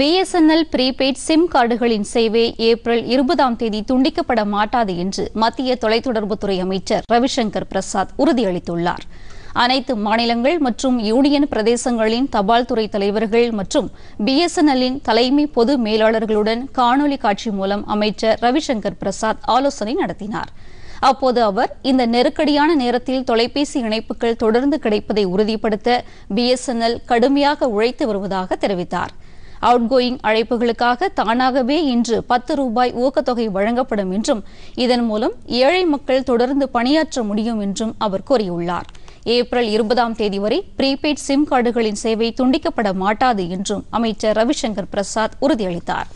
BSNL prepaid sim கார்டுகளின் சேவை April இருபதாம் தேதி துண்டிக்கப்பட மாட்டாது என்று மத்திய தொலைத்தொடர்புத்துறை அமைச்சர் ரவிசங்கர் பிரசாத் உறுதியளித்துள்ளார். அனைத்து மாநிலங்கள் மற்றும் யூனியன் பிரதேசங்களின் தபால் துறை தலைவர்கள் மற்றும் பிஎஸ்என்எல்லின் தலைமை பொது மேலாளர்களுடன் காணொலி காட்சி மூலம் அமைச்சர் ரவிசங்கர் பிரசாத் ஆலோசனை நடத்தினார். அப்போது அவர் இந்த நெருக்கடியான நேரத்தில் தொலைபேசி இணைப்புகள் தொடர்ந்து கிடைப்பதை உறுதிப்படுத்த பிஎஸ்என்எல் கடுமையாக உழைத்து வருவதாக தெரிவித்தார். அவுட்கோயிங் அழைப்புகளுக்காக தானாகவே இன்று பத்து ரூபாய் ஊக்கத்தொகை வழங்கப்படும் என்றும் இதன் மூலம் ஏழை மக்கள் தொடர்ந்து பணியாற்ற முடியும் என்றும் அவர் கூறியுள்ளார். ஏப்ரல் இருபதாம் தேதி வரை ப்ரீபெய்ட் சிம் கார்டுகளின் சேவை துண்டிக்கப்பட மாட்டாது என்றும் அமைச்சர் ரவிசங்கர் பிரசாத் உறுதியளித்தார்.